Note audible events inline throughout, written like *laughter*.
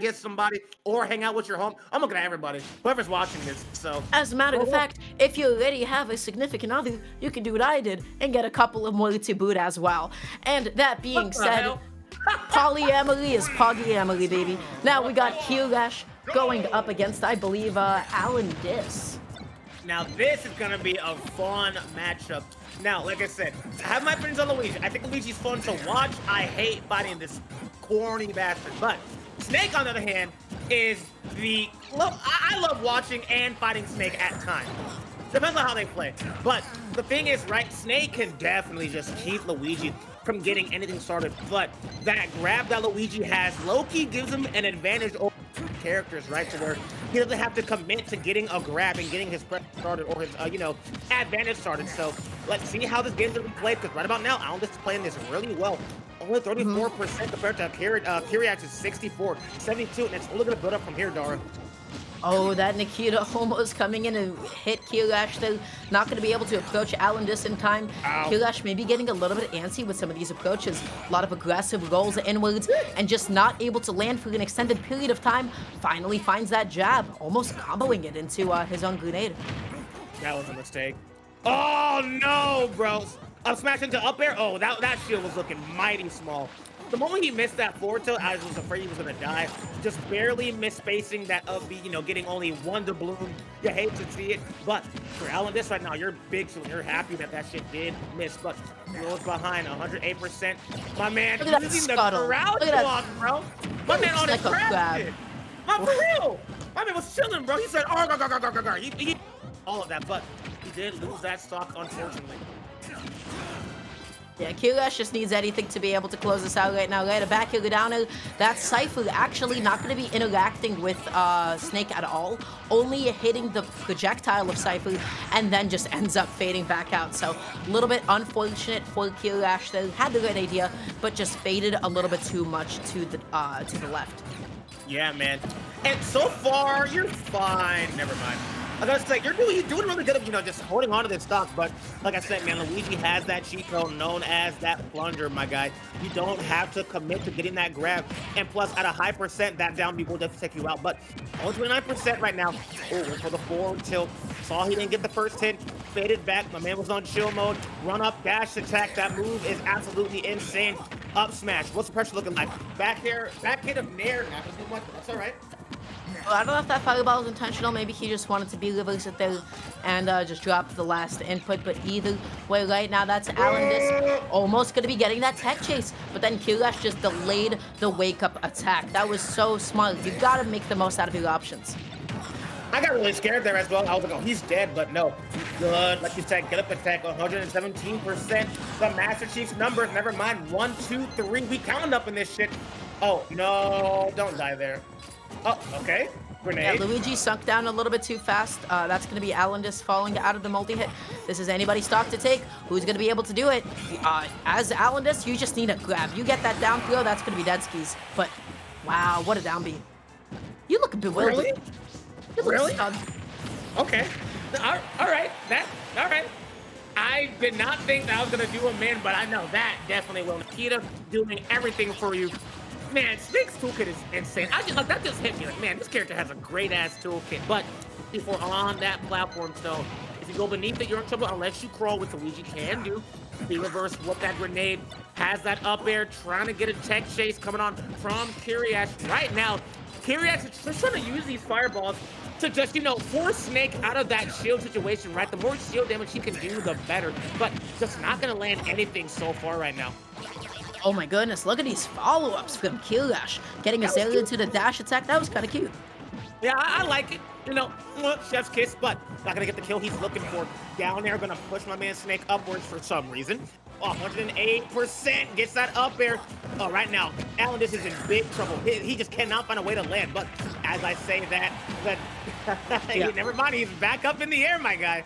get somebody or hang out with your home. I'm looking at everybody, whoever's watching this. So, as a matter of fact, if you already have a significant other, you can do what I did and get a couple of more boot as well. And that being said, polyamory is polyamory, baby. Now we got Kiyarash going up against, I believe, uh, Alan Dis. Now this is gonna be a fun matchup. Now, like I said, I have my friends on Luigi. I think Luigi's fun to watch. I hate fighting this corny bastard. But Snake, on the other hand, is the love. I love watching and fighting Snake at times. Depends on how they play. But the thing is, right, Snake can definitely just keep Luigi from getting anything started. But that grab that Luigi has, Loki gives him an advantage over characters, right? To where he doesn't have to commit to getting a grab and getting his press started or his, uh, you know, advantage started. So let's see how this game's gonna be played. Because right about now, Alan is playing this really well. Only 34% mm -hmm. compared to Kiri, uh, is 64, 72, and it's only gonna build up from here, Dara. Oh, that Nikita *laughs* almost coming in and hit though. Not going to be able to approach Alan just in time. Ow. Kiyarash maybe getting a little bit antsy with some of these approaches. A lot of aggressive rolls inwards and just not able to land for an extended period of time. Finally finds that jab, almost comboing it into uh, his own grenade. That was a mistake. Oh, no, bro. Up smash into up air. Oh, that, that shield was looking mighty small. The moment he missed that forward tilt, I was afraid he was gonna die. Just barely misspacing that up you know, getting only one to bloom. You hate to see it, but for Alan this right now, you're big, so you're happy that that shit did miss. But goes behind 108%. My man Look at using the crowd walk, bro. My man on his crab. My, for real. My man was chilling, bro. He said, gar, gar, gar, gar, gar. He, he, all of that, but he did lose that stock, unfortunately. Yeah, Kiyarash just needs anything to be able to close this out right now. Right, a back heel down. That Cypher actually not going to be interacting with uh, Snake at all. Only hitting the projectile of Cypher and then just ends up fading back out. So a little bit unfortunate for Kiyarash. They had the right idea, but just faded a little bit too much to the uh, to the left. Yeah, man. And so far, you're fine. Never mind. I gotta say, you're doing, doing really good of, you know, just holding on to this stock. But like I said, man, Luigi has that cheat code known as that plunger, my guy. You don't have to commit to getting that grab. And plus, at a high percent, that down B will definitely take you out. But only 29% right now. Oh, for the forward tilt. Saw he didn't get the first hit. Faded back. My man was on chill mode. Run up, dash attack. That move is absolutely insane. Up smash. What's the pressure looking like? Back here, back hit of Nair. Not gonna do much, that's all right. I don't know if that fireball was intentional. Maybe he just wanted to be reversed there and uh, just drop the last input. But either way, right now, that's Alan almost going to be getting that tech chase. But then Kirash just delayed the wake-up attack. That was so smart. You got to make the most out of your options. I got really scared there as well. I was like, oh, he's dead, but no. He's Good. Like you said, get up attack, 117%. The Master Chief's numbers, never mind. One, two, three. We counted up in this shit. Oh, no. Don't die there. Oh, okay. Grenade. Yeah, Luigi sunk down a little bit too fast. Uh, that's going to be AlanDiss falling out of the multi-hit. This is anybody's stock to take. Who's going to be able to do it? Uh, as AlanDiss, you just need a grab. You get that down throw, that's going to be dead skis. But, wow, what a down B. You look bewildered. Really? You look really? stunned. Okay. All, all right. That, all right. I did not think that I was going to do a man, but I know that definitely will. Nikita doing everything for you man, Snake's toolkit is insane. I just like that just hit me like, man, this character has a great ass toolkit. But if we're on that platform still, if you go beneath it, you're in trouble unless you crawl, which Luigi can do. The reverse whoop that grenade, has that up air, trying to get a tech chase coming on from Kiyarash right now. Kiyarash is just trying to use these fireballs to just, you know, force Snake out of that shield situation, right? The more shield damage he can do, the better. But just not going to land anything so far right now. Oh my goodness, look at these follow-ups from Kiyarash. Getting a sailor to the dash attack, that was kind of cute. Yeah, I, I, like it. You know, chef's kiss, but not gonna get the kill he's looking for. Down there, gonna push my man Snake upwards for some reason. 108% gets that up air. Oh, right now, AlanDiss is in big trouble. He, he, just cannot find a way to land. But as I say that, that *laughs* yeah. never mind, he's back up in the air, my guy.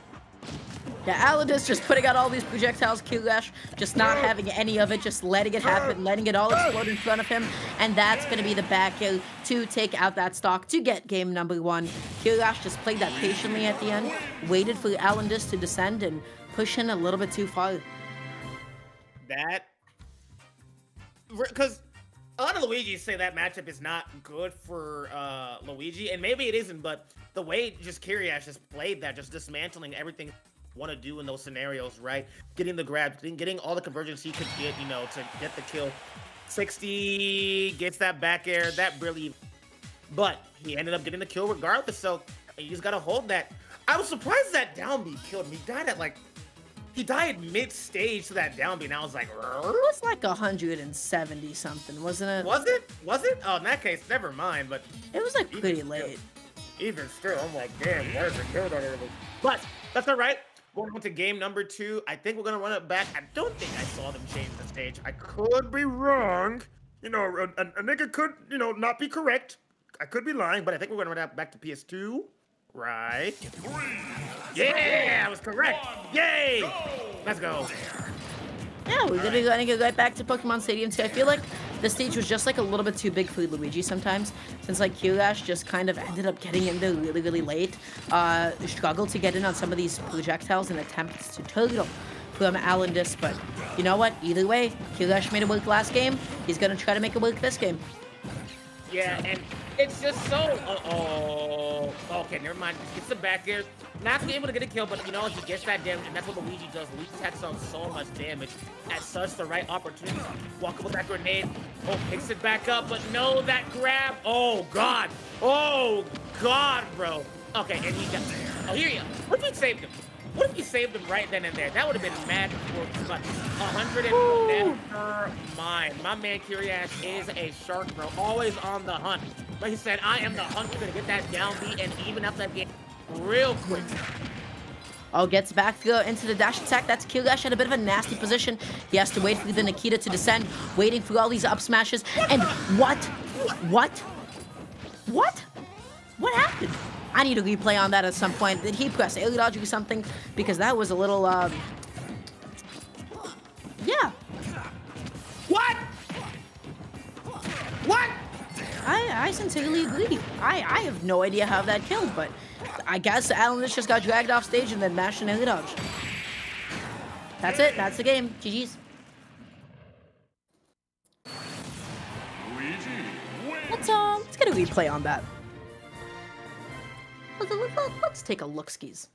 Yeah, AlanDiss just putting out all these projectiles, Kulash just not having any of it, just letting it happen, letting it all explode in front of him, and that's going to be the back kill to take out that stock to get game number one. Kulash just played that patiently at the end, waited for AlanDiss to descend and push in a little bit too far. That... Because a lot of Luigi's say that matchup is not good for uh, Luigi, and maybe it isn't, but the way just Kiyarash just played that, just dismantling everything want to do in those scenarios, right? Getting the grab, getting, getting all the conversions he could get, you know, to get the kill. 60 gets that back air, that really, but he ended up getting the kill regardless. So you just gotta hold that. I was surprised that down B killed him. He died at like, he died mid stage to that down B, and I was like, it was like 170 something, wasn't it? Was it? Was it? Oh, in that case, never mind. But it was like pretty late. Even still, I'm like, damn, where's the kill that early? But that's all right. Going on to game number two, I think we're gonna run it back. I don't think I saw them change the stage. I could be wrong. You know, a, a, a nigga could, you know, not be correct. I could be lying, but I think we're gonna run it back to PS2. Right. Yeah, I was correct. Yay! Let's go. Yeah, we're gonna, gonna go right back to Pokemon Stadium 2. I feel like the stage was just like a little bit too big for Luigi sometimes, since like Kiyarash just kind of ended up getting in there really, really late. Uh, struggled to get in on some of these projectiles and attempts to total from AlanDiss, but you know what? Either way, Kiyarash made it work last game. He's gonna try to make it work this game. Yeah, and it's just so. Uh oh. Okay, never mind. Gets the back air. Not able to get a kill, but you know, he gets that damage, and that's what Luigi does. Luigi takes on so much damage at such the right opportunity. Walk up with that grenade. Oh, picks it back up, but no, that grab. Oh, God. Oh, God, bro. Okay, and he got. Oh, here you go. What if he saved him? What if you saved him right then and there? That would have been mad for much. 100 and never mind. My man Kiyarash is a shark, bro. Always on the hunt. Like he said, I am the hunter gonna get that down beat and even up that game real quick. Oh, gets back into the dash attack. That's Kiyarash in a bit of a nasty position. He has to wait for the Nikita to descend, waiting for all these up smashes. And what? What? What? What happened? I need a replay on that at some point. Did he press air dodge or something? Because that was a little, um... Yeah. What? What? I, I sincerely agree. I, I have no idea how that killed, but I guess Alan just got dragged off stage and then mashed an air dodge. That's it. That's the game. GG's. Let's, uh, let's get a replay on that. Let's take a look skis.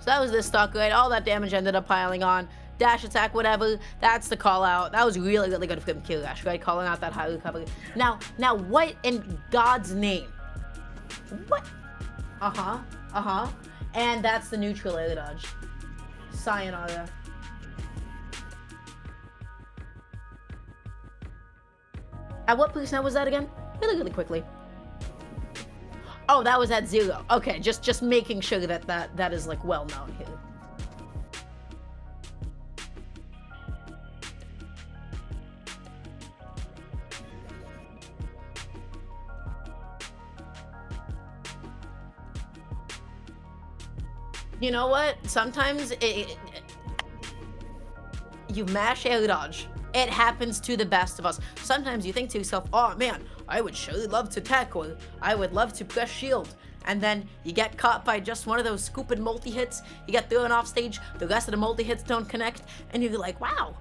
So that was this stock right? All that damage ended up piling on. Dash attack, whatever. That's the call out. That was really, really good from Kiyarash, right? Calling out that high recovery. Now, now what in God's name? What? Uh-huh. Uh-huh. And that's the neutral air dodge. Sayonara. At what percent was that again? Really, really quickly. Oh, that was at zero. Okay, just just making sure that that, that is like well known here. You know what? Sometimes it, it, you mash air dodge. It happens to the best of us. Sometimes you think to yourself, oh man, I would surely love to or I would love to press shield. And then you get caught by just one of those scooping multi-hits, you get thrown off stage, the rest of the multi-hits don't connect, and you're like, wow,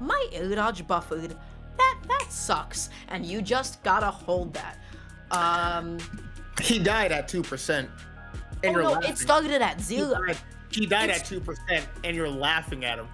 my air dodge buffered. That, that sucks. And you just gotta hold that. Um... He died at 2%. And oh no, laughing. it started at zero. He died, he died at 2% and you're laughing at him.